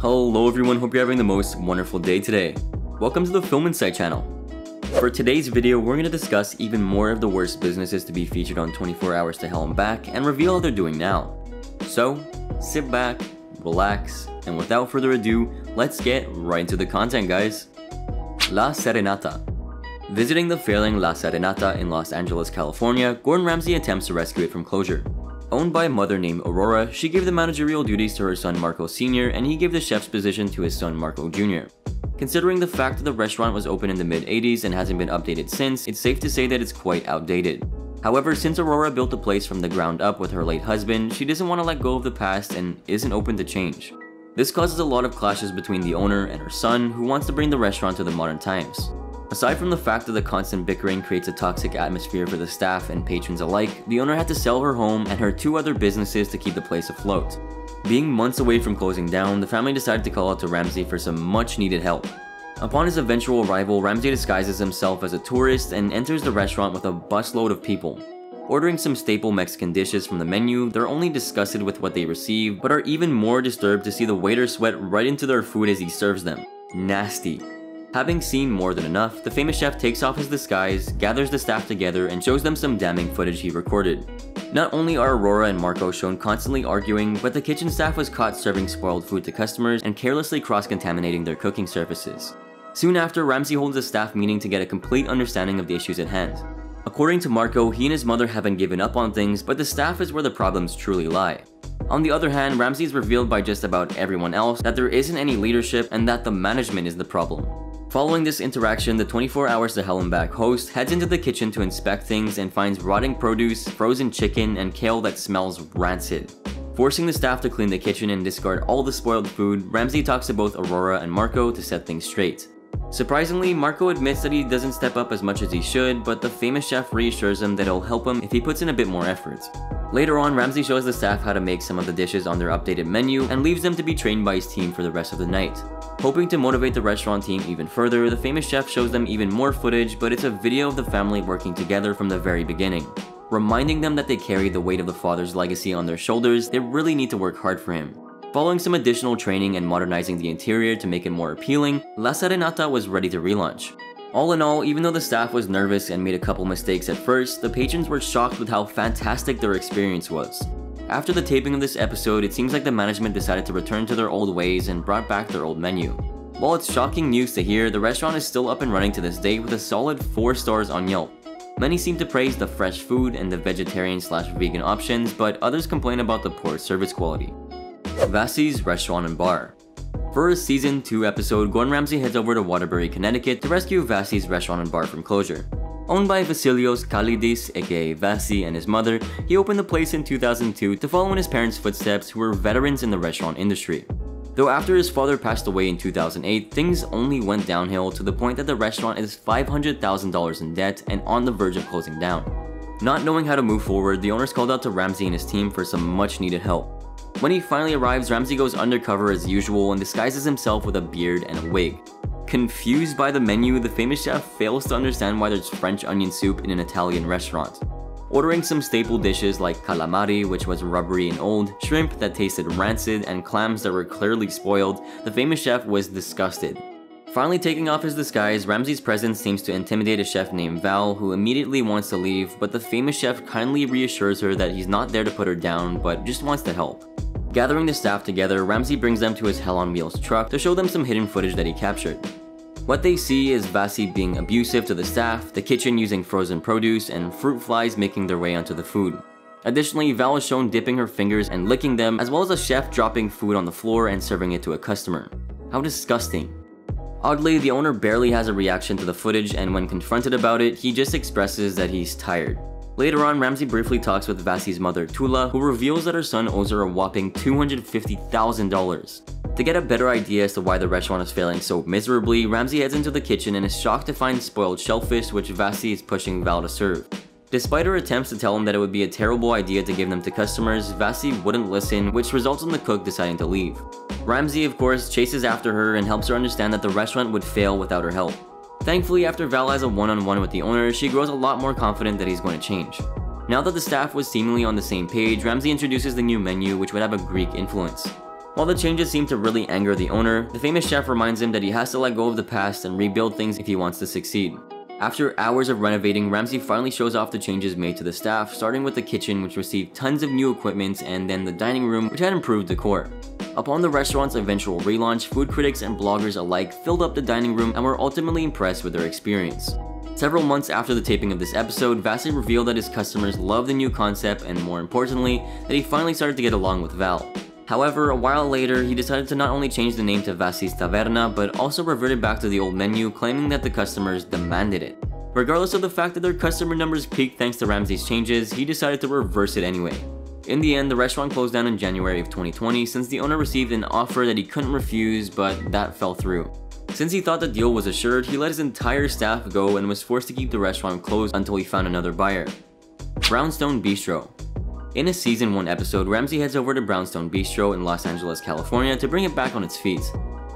Hello everyone, hope you're having the most wonderful day today. Welcome to the Film Insight channel. For today's video, we're going to discuss even more of the worst businesses to be featured on 24 Hours to Hell and Back and reveal how they're doing now. So, sit back, relax, and without further ado, let's get right into the content guys. La Serenata Visiting the failing La Serenata in Los Angeles, California, Gordon Ramsay attempts to rescue it from closure. Owned by a mother named Aurora, she gave the managerial duties to her son Marco Sr. and he gave the chef's position to his son Marco Jr. Considering the fact that the restaurant was open in the mid 80s and hasn't been updated since, it's safe to say that it's quite outdated. However, since Aurora built the place from the ground up with her late husband, she doesn't want to let go of the past and isn't open to change. This causes a lot of clashes between the owner and her son, who wants to bring the restaurant to the modern times. Aside from the fact that the constant bickering creates a toxic atmosphere for the staff and patrons alike, the owner had to sell her home and her two other businesses to keep the place afloat. Being months away from closing down, the family decided to call out to Ramsay for some much needed help. Upon his eventual arrival, Ramsay disguises himself as a tourist and enters the restaurant with a busload of people. Ordering some staple Mexican dishes from the menu, they're only disgusted with what they receive, but are even more disturbed to see the waiter sweat right into their food as he serves them. Nasty. Having seen more than enough, the famous chef takes off his disguise, gathers the staff together, and shows them some damning footage he recorded. Not only are Aurora and Marco shown constantly arguing, but the kitchen staff was caught serving spoiled food to customers and carelessly cross-contaminating their cooking surfaces. Soon after, Ramsay holds a staff meeting to get a complete understanding of the issues at hand. According to Marco, he and his mother haven't given up on things, but the staff is where the problems truly lie. On the other hand, Ramsay is revealed by just about everyone else that there isn't any leadership and that the management is the problem. Following this interaction, the 24 Hours to Hell and Back host heads into the kitchen to inspect things and finds rotting produce, frozen chicken, and kale that smells rancid. Forcing the staff to clean the kitchen and discard all the spoiled food, Ramsay talks to both Aurora and Marco to set things straight. Surprisingly, Marco admits that he doesn't step up as much as he should, but the famous chef reassures him that it'll help him if he puts in a bit more effort. Later on, Ramsay shows the staff how to make some of the dishes on their updated menu and leaves them to be trained by his team for the rest of the night. Hoping to motivate the restaurant team even further, the famous chef shows them even more footage, but it's a video of the family working together from the very beginning. Reminding them that they carry the weight of the father's legacy on their shoulders, they really need to work hard for him. Following some additional training and modernizing the interior to make it more appealing, La Serenata was ready to relaunch. All in all, even though the staff was nervous and made a couple mistakes at first, the patrons were shocked with how fantastic their experience was. After the taping of this episode, it seems like the management decided to return to their old ways and brought back their old menu. While it's shocking news to hear, the restaurant is still up and running to this day with a solid 4 stars on Yelp. Many seem to praise the fresh food and the vegetarian slash vegan options, but others complain about the poor service quality. Vasi's Restaurant and Bar For a season 2 episode, Gordon Ramsay heads over to Waterbury, Connecticut to rescue Vasi's Restaurant and Bar from closure. Owned by Vasilios Kalidis, aka Vasi, and his mother, he opened the place in 2002 to follow in his parents' footsteps who were veterans in the restaurant industry. Though after his father passed away in 2008, things only went downhill to the point that the restaurant is $500,000 in debt and on the verge of closing down. Not knowing how to move forward, the owners called out to Ramsay and his team for some much needed help. When he finally arrives, Ramsay goes undercover as usual and disguises himself with a beard and a wig. Confused by the menu, the famous chef fails to understand why there's French onion soup in an Italian restaurant. Ordering some staple dishes like calamari, which was rubbery and old, shrimp that tasted rancid, and clams that were clearly spoiled, the famous chef was disgusted. Finally taking off his disguise, Ramsay's presence seems to intimidate a chef named Val, who immediately wants to leave, but the famous chef kindly reassures her that he's not there to put her down, but just wants to help. Gathering the staff together, Ramsay brings them to his Hell on Wheels truck to show them some hidden footage that he captured. What they see is Vasi being abusive to the staff, the kitchen using frozen produce, and fruit flies making their way onto the food. Additionally, Val is shown dipping her fingers and licking them, as well as a chef dropping food on the floor and serving it to a customer. How disgusting. Oddly, the owner barely has a reaction to the footage and when confronted about it, he just expresses that he's tired. Later on, Ramsay briefly talks with Vasi's mother, Tula, who reveals that her son owes her a whopping $250,000. To get a better idea as to why the restaurant is failing so miserably, Ramsay heads into the kitchen and is shocked to find spoiled shellfish which Vasi is pushing Val to serve. Despite her attempts to tell him that it would be a terrible idea to give them to customers, Vasi wouldn't listen, which results in the cook deciding to leave. Ramsay, of course, chases after her and helps her understand that the restaurant would fail without her help. Thankfully, after Val has a one-on-one -on -one with the owner, she grows a lot more confident that he's going to change. Now that the staff was seemingly on the same page, Ramsay introduces the new menu which would have a Greek influence. While the changes seem to really anger the owner, the famous chef reminds him that he has to let go of the past and rebuild things if he wants to succeed. After hours of renovating, Ramsay finally shows off the changes made to the staff, starting with the kitchen which received tons of new equipment and then the dining room which had improved decor. Upon the restaurant's eventual relaunch, food critics and bloggers alike filled up the dining room and were ultimately impressed with their experience. Several months after the taping of this episode, Vasi revealed that his customers love the new concept and more importantly, that he finally started to get along with Val. However, a while later, he decided to not only change the name to Vasi's Taverna, but also reverted back to the old menu, claiming that the customers demanded it. Regardless of the fact that their customer numbers peaked thanks to Ramsay's changes, he decided to reverse it anyway. In the end, the restaurant closed down in January of 2020 since the owner received an offer that he couldn't refuse, but that fell through. Since he thought the deal was assured, he let his entire staff go and was forced to keep the restaurant closed until he found another buyer. Brownstone Bistro in a season 1 episode, Ramsay heads over to Brownstone Bistro in Los Angeles, California to bring it back on its feet.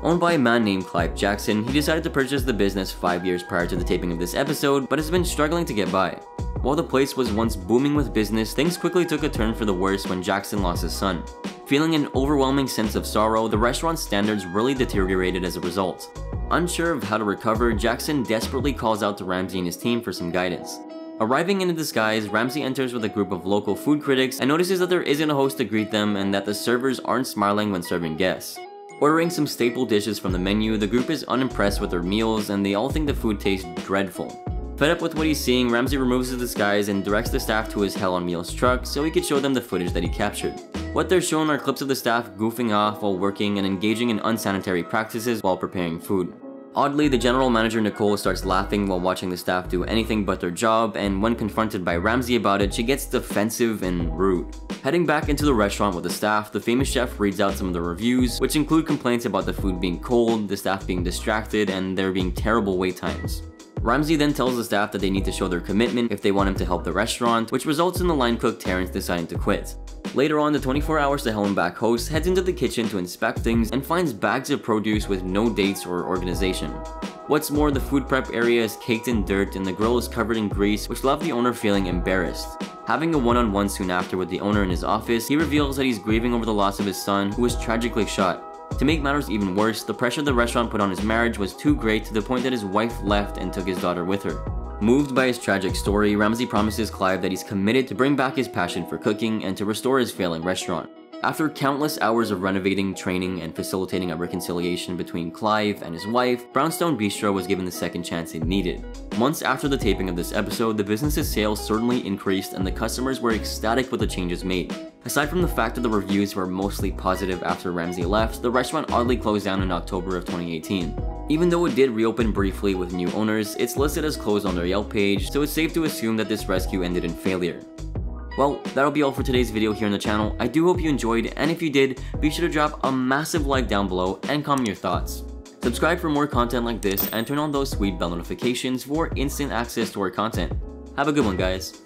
Owned by a man named Clive Jackson, he decided to purchase the business 5 years prior to the taping of this episode, but has been struggling to get by. While the place was once booming with business, things quickly took a turn for the worse when Jackson lost his son. Feeling an overwhelming sense of sorrow, the restaurant's standards really deteriorated as a result. Unsure of how to recover, Jackson desperately calls out to Ramsay and his team for some guidance. Arriving in disguise, Ramsay enters with a group of local food critics and notices that there isn't a host to greet them and that the servers aren't smiling when serving guests. Ordering some staple dishes from the menu, the group is unimpressed with their meals and they all think the food tastes dreadful. Fed up with what he's seeing, Ramsay removes his disguise and directs the staff to his Hell on Wheels truck so he could show them the footage that he captured. What they're shown are clips of the staff goofing off while working and engaging in unsanitary practices while preparing food. Oddly, the general manager Nicole starts laughing while watching the staff do anything but their job, and when confronted by Ramsay about it, she gets defensive and rude. Heading back into the restaurant with the staff, the famous chef reads out some of the reviews, which include complaints about the food being cold, the staff being distracted, and there being terrible wait times. Ramsay then tells the staff that they need to show their commitment if they want him to help the restaurant, which results in the line cook Terrence deciding to quit. Later on, the 24 Hours to Hell and Back host heads into the kitchen to inspect things and finds bags of produce with no dates or organization. What's more, the food prep area is caked in dirt and the grill is covered in grease, which left the owner feeling embarrassed. Having a one-on-one -on -one soon after with the owner in his office, he reveals that he's grieving over the loss of his son, who was tragically shot. To make matters even worse, the pressure the restaurant put on his marriage was too great to the point that his wife left and took his daughter with her. Moved by his tragic story, Ramsay promises Clive that he's committed to bring back his passion for cooking and to restore his failing restaurant. After countless hours of renovating, training, and facilitating a reconciliation between Clive and his wife, Brownstone Bistro was given the second chance it needed. Months after the taping of this episode, the business's sales certainly increased and the customers were ecstatic with the changes made. Aside from the fact that the reviews were mostly positive after Ramsay left, the restaurant oddly closed down in October of 2018. Even though it did reopen briefly with new owners, it's listed as closed on their Yelp page, so it's safe to assume that this rescue ended in failure. Well, that'll be all for today's video here on the channel. I do hope you enjoyed, and if you did, be sure to drop a massive like down below and comment your thoughts. Subscribe for more content like this and turn on those sweet bell notifications for instant access to our content. Have a good one guys.